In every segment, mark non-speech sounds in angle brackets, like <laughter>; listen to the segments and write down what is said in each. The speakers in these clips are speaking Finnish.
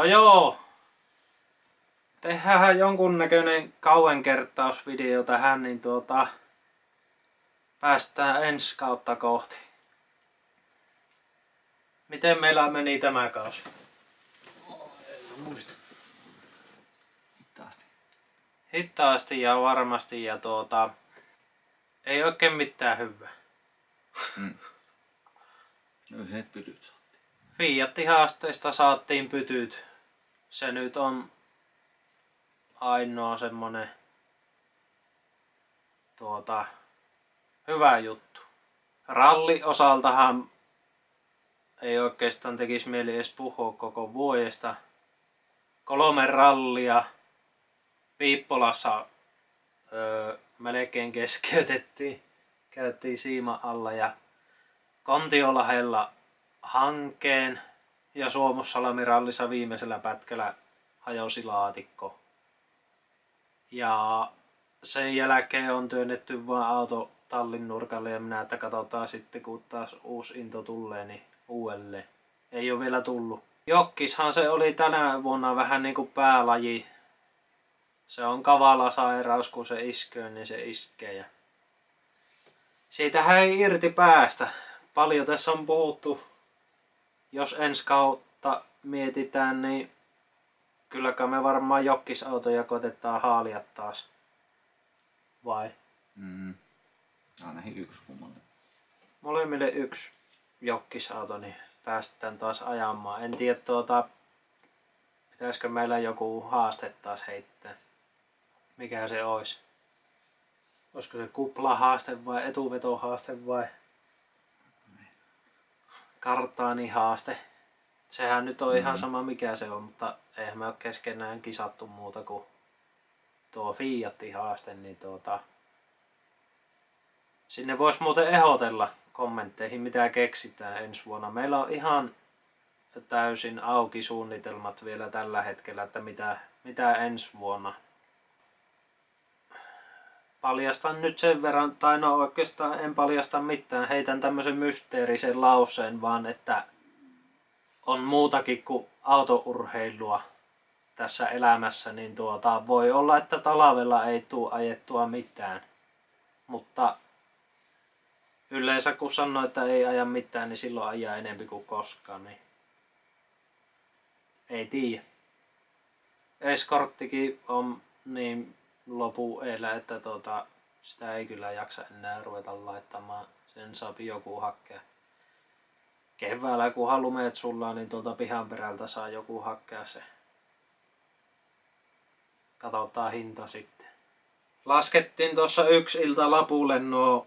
No joo. Tehdään jonkunnäköinen kauan kertausvideo tähän, niin tuota... Päästään ensi kautta kohti. Miten meillä meni tämä kausi? Muista. Hitaasti. Hitaasti ja varmasti ja tuota... Ei oikein mitään hyvää. Mm. No yhdet pytyt saatiin. Fiat-haasteista saatiin pytyt. Se nyt on ainoa semmonen tuota, hyvä juttu. Ralli osaltahan ei oikeastaan tekisi mieli edes puhua koko vuodesta. Kolme rallia Piippolassa öö, melkein keskeytettiin. Käytiin siima alla ja Kontiolahella hankeen ja Suomussalami-rallissa viimeisellä pätkällä hajosi laatikko. Ja sen jälkeen on työnnetty vaan auto tallin nurkalle ja minä, että katsotaan sitten kun taas uusi into tulee, niin uudelleen. Ei ole vielä tullut. Jokkishan se oli tänä vuonna vähän niin kuin päälaji. Se on kavala sairaus, kun se iskee, niin se iskee. Ja siitähän ei irti päästä. Paljon tässä on puhuttu. Jos ensi kautta mietitään, niin kylläkö me varmaan jokkisautoja koitetaan haalia taas. Vai? Mm. Ainakin yksi kummalle. Molemmille yksi jokkisauto, niin päästään taas ajamaan. En tiedä tuota, pitäisikö meillä joku haaste taas heittää. Mikä se olisi? Olisiko se kuplahaaste vai etuvetohaaste vai kartaani haaste? Sehän nyt on ihan Mhm. sama mikä se on, mutta eihän me ole keskenään kisattu muuta kuin tuo Fiat-haaste, niin tuota, sinne voisi muuten ehdotella kommentteihin, mitä keksitään ensi vuonna. Meillä on ihan täysin auki suunnitelmat vielä tällä hetkellä, että mitä, mitä ensi vuonna. Paljastan nyt sen verran, tai no oikeastaan en paljasta mitään, heitän tämmöisen mysteerisen lauseen vaan, että on muutakin kuin autourheilua tässä elämässä, niin tuota, voi olla, että talvella ei tule ajettua mitään. Mutta yleensä kun sanoo, että ei aja mitään, niin silloin ajaa enempi kuin koskaan. Niin ei tiedä. Eskorttikin on niin lopu eillä, että tuota, sitä ei kyllä jaksa enää ruveta laittamaan. Sen saapi joku hakea. Keväällä kun halumeet sulla, niin tuolta pihan perältä saa joku hakea se. Katsotaan hinta sitten. Laskettiin tuossa yksi ilta lapulle nuo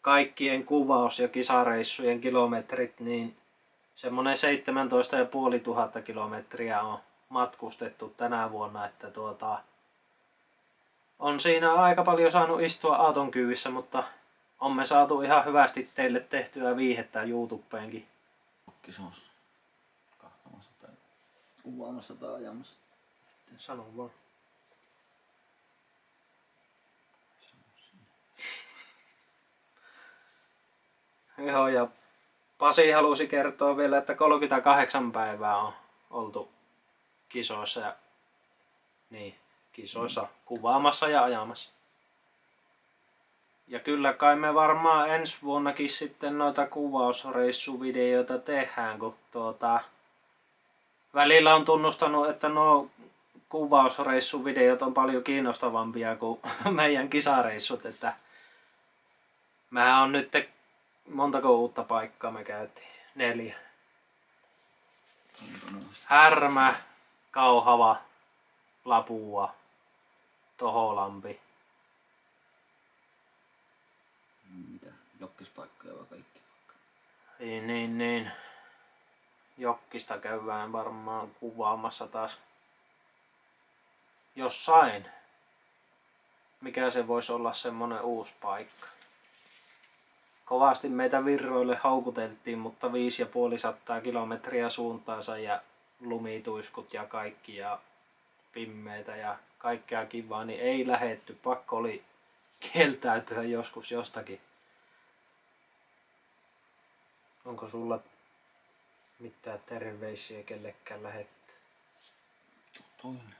kaikkien kuvaus- ja kisareissujen kilometrit, niin semmonen 17 tuhatta kilometriä on matkustettu tänä vuonna, että tuota, on siinä aika paljon saanut istua auton kyyvissä, mutta on me saatu ihan hyvästi teille tehtyä viihettä YouTubeenkin. Kisossa. Kahtamassa tai kuvaamassa tai ajamassa. Sano vaan. Joo, ja Pasi halusi kertoa vielä, että 38 päivää on oltu kisoissa ja niin, kisoissa kuvaamassa ja ajamassa. Ja kyllä kai me varmaan ensi vuonnakin sitten noita kuvausreissuvideoita tehdään, kun tuota, välillä on tunnustanut, että nuo kuvausreissuvideot on paljon kiinnostavampia kuin <laughs> meidän kisareissut, että mä on nyt montako uutta paikkaa me käytiin? Neljä. Härmä, Kauhava, Lapua, Toholampi. Mitä? Jokkispaikkoja vai kaikki? Niin, niin, niin. Jokkista käydään varmaan kuvaamassa taas jossain. Mikä se voisi olla semmonen uusi paikka? Kovasti meitä virroille houkuteltiin, mutta viisi ja puoli sattaa kilometriä suuntaansa ja lumituiskut ja kaikki ja pimmeitä ja kaikkea kivaa, niin ei lähetty. Pakko oli kieltäytyä joskus jostakin. Onko sulla mitään terveisiä kellekään lähettää? Tutuille.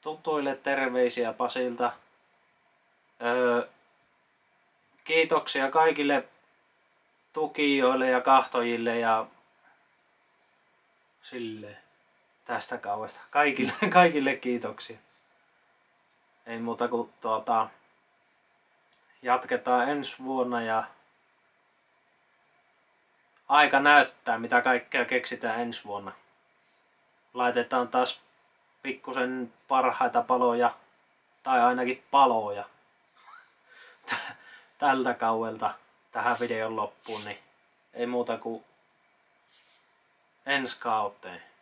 Tutuille terveisiä Pasilta. Öö, kiitoksia kaikille tukijoille ja kahtojille ja silleen tästä kauesta. Kaikille, <laughs> kaikille kiitoksia. Ei muuta kuin tuota, jatketaan ensi vuonna ja aika näyttää, mitä kaikkea keksitään ensi vuonna. Laitetaan taas pikkusen parhaita paloja, tai ainakin paloja, <laughs> tältä kauelta tähän videon loppuun, niin ei muuta kuin ensi kauteen.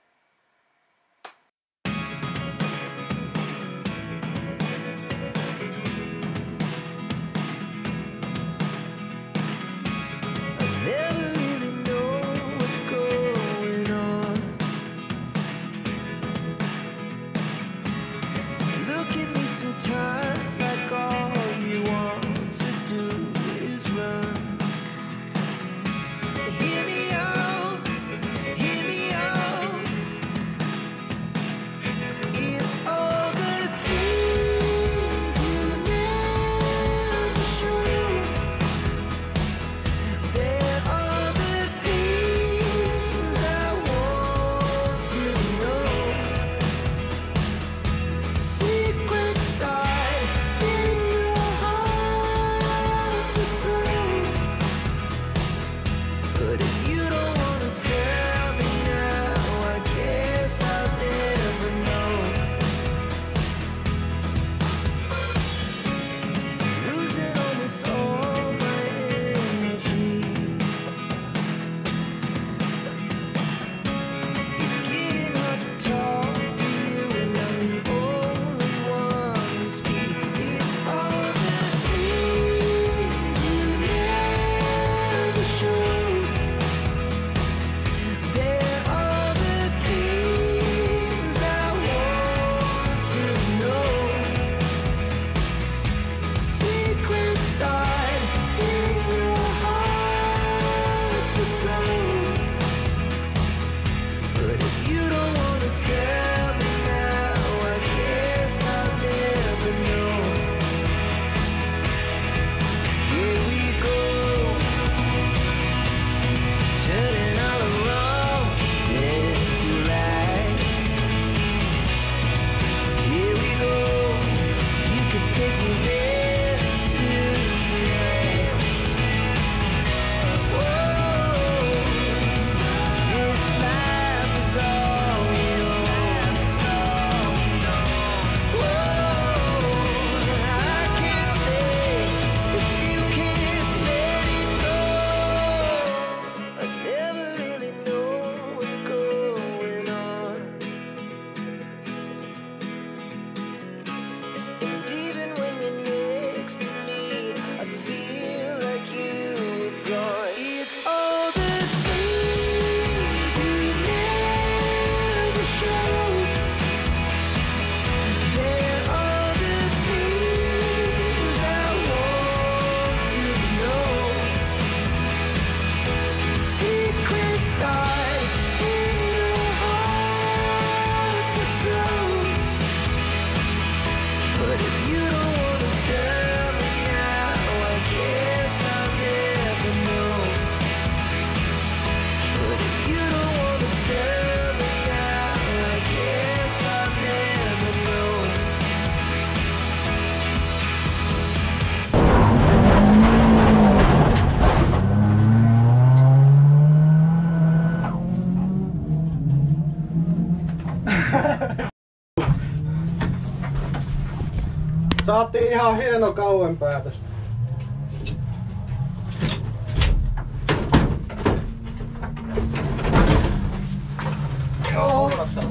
saatiin ihan hieno kauen päätös.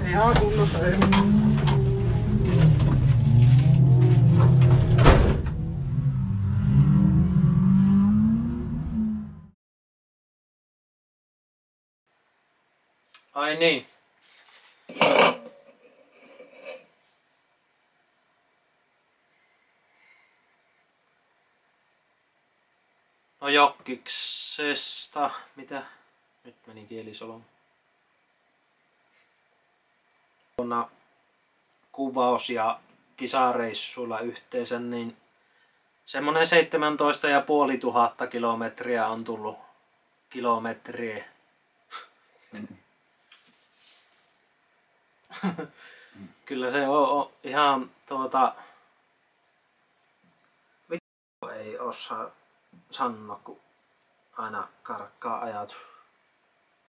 Ihan kunnossa. Ei. Ai niin. No jokkiksesta, mitä? Nyt meni kielisolon. Kun kuvaus- ja kisareissulla yhteensä, niin semmonen 17 500 kilometriä on tullut kilometriä. <laughs> Kyllä se on, on ihan tuota... Vittu ei osaa 찬 맞고 아나 까라까 아야주